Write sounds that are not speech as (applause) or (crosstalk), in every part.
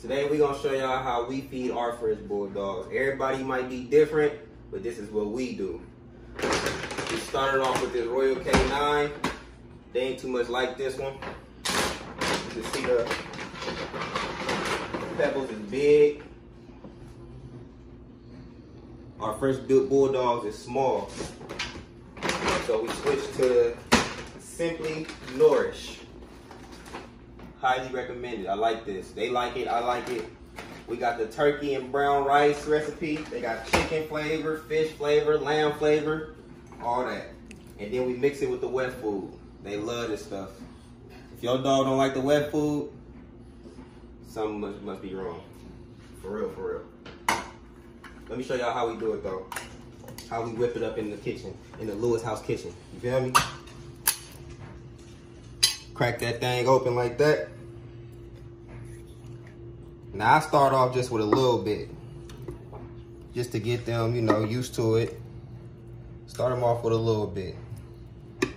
Today we're gonna show y'all how we feed our French Bulldogs. Everybody might be different, but this is what we do. We started off with this Royal Canin. They ain't too much like this one. You can see the pebbles is big. Our French Bulldogs is small. So we switched to Simply Nourish. Highly recommended. I like this. They like it. I like it. We got the turkey and brown rice recipe. They got chicken flavor, fish flavor, lamb flavor, all that. And then we mix it with the wet food. They love this stuff. If your dog don't like the wet food, something must, must be wrong. For real, for real. Let me show y'all how we do it though. How we whip it up in the kitchen, in the Lewis House kitchen. You feel me? Crack that thing open like that. Now I start off just with a little bit. Just to get them, you know, used to it. Start them off with a little bit. You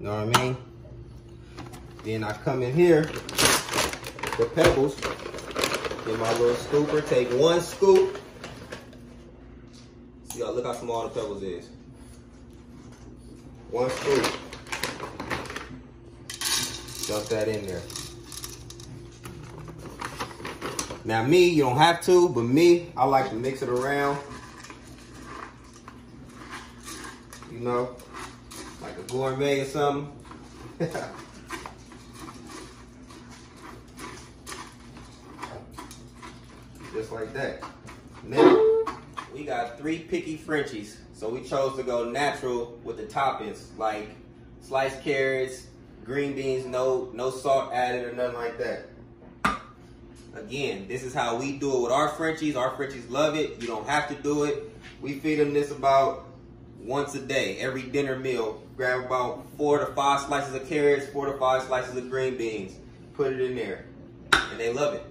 know what I mean? Then I come in here, the pebbles, get my little scooper, take one scoop. See, y'all look how small the pebbles is. One scoop. Dump that in there. Now me, you don't have to, but me, I like to mix it around. You know, like a gourmet or something. (laughs) Just like that. Now, we got three picky Frenchies. So we chose to go natural with the toppings, like sliced carrots, green beans, no, no salt added or nothing like that. Again, this is how we do it with our Frenchies. Our Frenchies love it. You don't have to do it. We feed them this about once a day, every dinner meal. Grab about four to five slices of carrots, four to five slices of green beans. Put it in there. And they love it.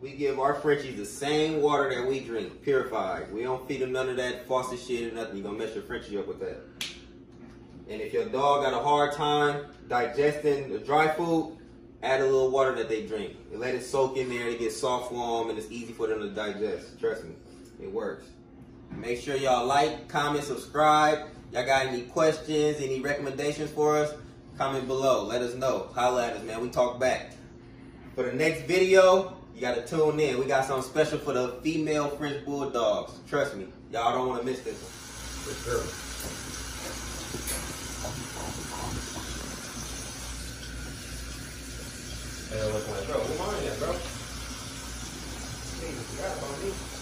We give our Frenchies the same water that we drink, purified. We don't feed them none of that faucet shit or nothing. You're gonna mess your Frenchie up with that. And if your dog got a hard time digesting the dry food, add a little water that they drink. And let it soak in there, it gets soft warm, and it's easy for them to digest. Trust me, it works. Make sure y'all like, comment, subscribe. Y'all got any questions, any recommendations for us? Comment below. Let us know. Holla at us, man. We talk back. For the next video, you gotta tune in. We got something special for the female French Bulldogs. Trust me, y'all don't wanna miss this one. For sure. Hey, look like, bro, who mine at, bro? Hey, you forgot about me.